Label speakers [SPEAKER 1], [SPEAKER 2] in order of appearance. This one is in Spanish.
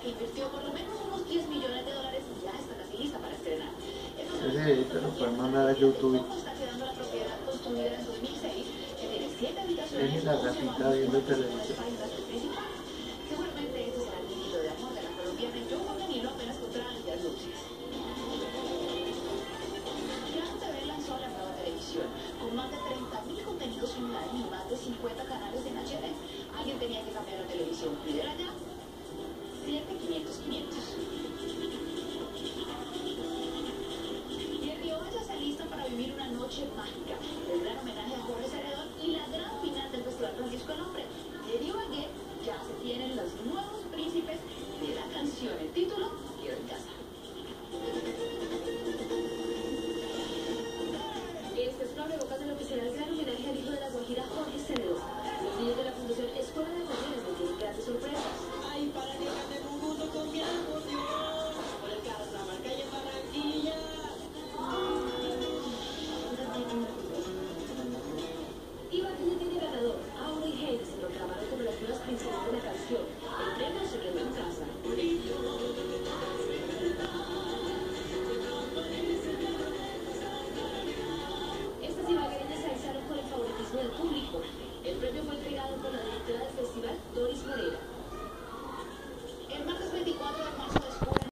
[SPEAKER 1] que invirtió por lo menos unos 10 millones de dólares y ya está casi lista para estrenar. Ese mandar a YouTube. La propiedad en 2006, que tiene 7 habitaciones. La de apenas con más de contenidos y más de 50 canales. Alguien tenía que cambiar la televisión. en confrontación.